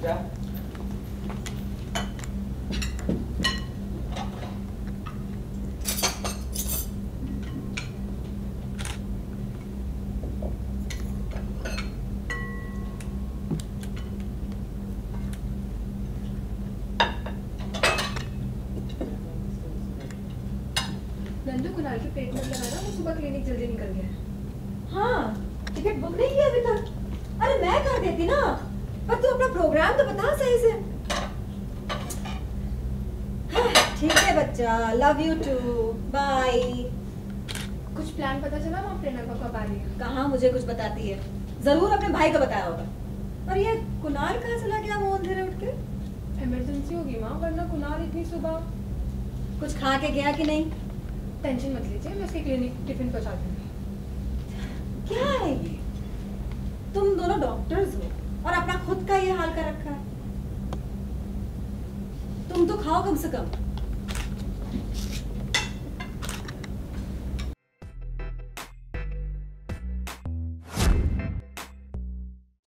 नंदू कुणाल के पेट में लगाना वो सुबह क्लिनिक जल्दी निकल गया। हाँ टिकट बुक नहीं किया अभी तक? अरे मैं कर देती ना। पर तू अपना प्रोग्राम तो बता सही से। हाँ, ठीक है बच्चा लव यू टू बाय कुछ प्लान पता चला वहाँ प्रेरणा कब आ रही है कहाँ मुझे कुछ बताती है? ज़रूर अपने भाई को बताया होगा। और ये कुणाल कहाँ चला गया वो अंधेरे उठ के? इमरजेंसी होगी माँ वरना कुणाल इतनी सुबह। कुछ खा के गया कि नहीं? टेंशन मत लीजिए मैं उसके क्लिनिक टिफ़िन पहुँचा दूँगी। क्या है ये? तुम दोनों डॉक्टर्स हो। और अपना खुद का ये हाल कर रखा है। तुम तो खाओ कम से कम।